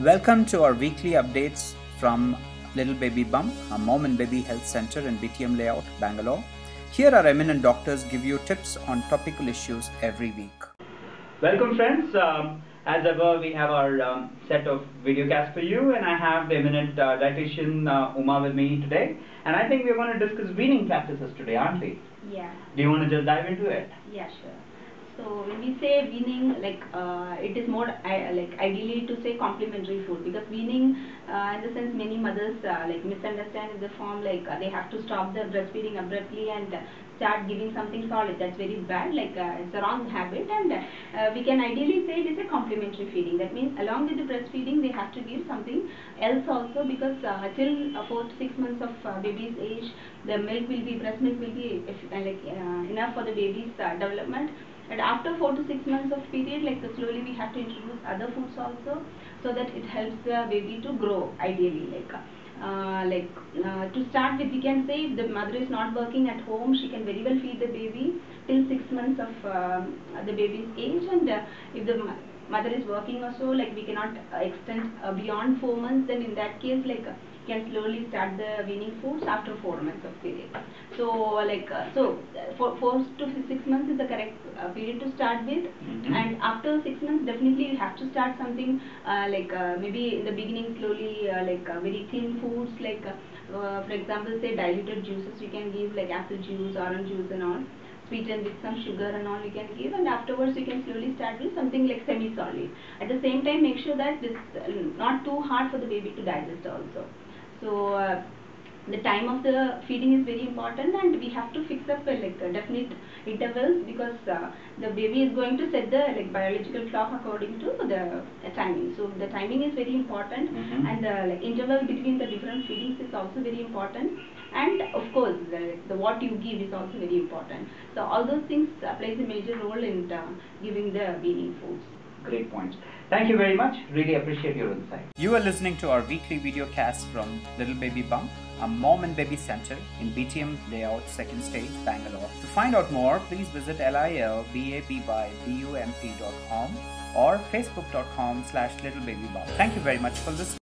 Welcome to our weekly updates from Little Baby Bump, a mom and baby health center in BTM layout, Bangalore. Here, our eminent doctors give you tips on topical issues every week. Welcome, friends. Um, as ever, we have our um, set of video casts for you, and I have the eminent uh, dietitian uh, Uma with me today. And I think we're going to discuss weaning practices today, aren't we? Yeah, Do you want to just dive into it? yeah, sure. So when we say weaning, like uh, it is more like ideally to say complementary food because weaning, uh, in the sense many mothers uh, like misunderstand in the form like uh, they have to stop the breastfeeding abruptly and start giving something solid. That's very bad. Like uh, it's a wrong habit, and uh, we can ideally say it is a complementary feeding. That means along with the breastfeeding, they have to give something else also because uh, till four to six months of baby's age, the milk will be breast milk will be if, like enough for the baby's development and after 4 to 6 months of period like uh, slowly we have to introduce other foods also so that it helps the baby to grow ideally like uh, like uh, to start with we can say if the mother is not working at home she can very well feed the baby till 6 months of um, the baby's age. And uh, if the mother is working also like we cannot uh, extend uh, beyond 4 months then in that case like uh, can slowly start the weaning foods after 4 months of period so like uh, so uh, for 4 to 6 months is the correct uh, period to start with. Mhm. and after 6 months definitely you have to start something uh, like uh, maybe in the beginning slowly uh, like uh, very thin foods like uh, uh, for example say diluted juices you can give like apple juice orange juice and all sweetened with some sugar and all you can give. And afterwards you can slowly start with something like semi solid at the same time make sure that this uh, not too hard for the baby to digest also. So uh, the time of the feeding is very important and we have to fix up uh, like uh, definite intervals because uh, the baby is going to set the like biological clock according to the uh, timing. So the timing is very important Mhm. and the like interval between the different feedings is also very important and of course the, the what you give is also very important. So all those things uh, plays a major role in uh, giving the weaning foods Great points. Thank you very much. Really appreciate your insight. You are listening to our weekly video cast from Little Baby Bump, a mom and baby center in BTM layout, second stage, Bangalore. To find out more, please visit lilbabybump.com or facebook.com slash littlebabybump. Thank you very much for listening.